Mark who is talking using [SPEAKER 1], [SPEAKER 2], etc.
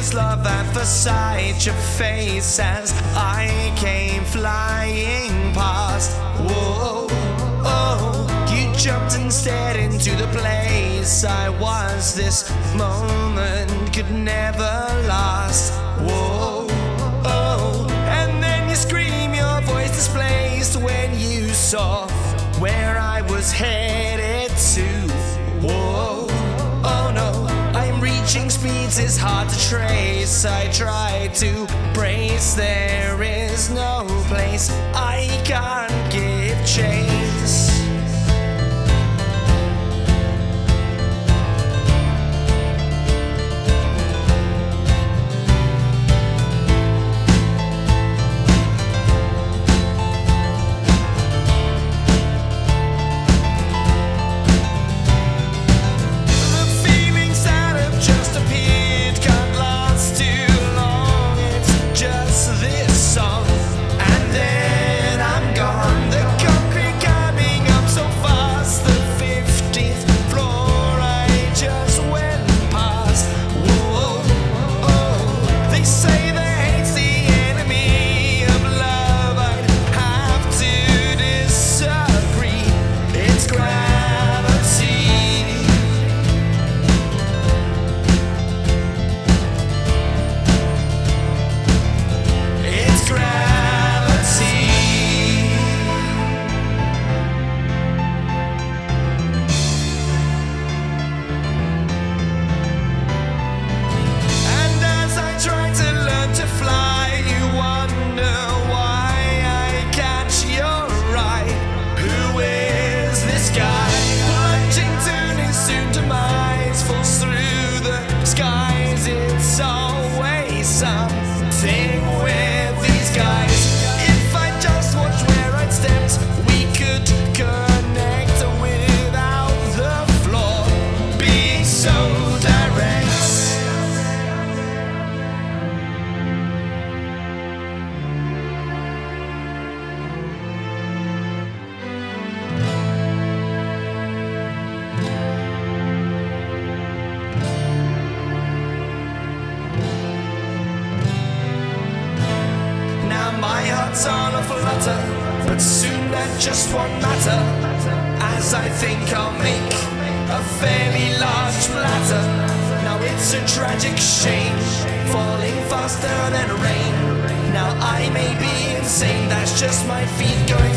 [SPEAKER 1] was love at first sight. Your face as I came flying past. Whoa, oh, you jumped and stared into the place I was. This moment could never last. Whoa, oh, and then you scream, your voice displaced when you saw where I was headed to. Whoa, I'm speeds is hard to trace. I try to brace, there is no place I can't give chase. Heart's on a flutter, but soon that just won't matter. As I think I'll make a fairly large splatter. Now it's a tragic shame, falling faster than rain. Now I may be insane, that's just my feet going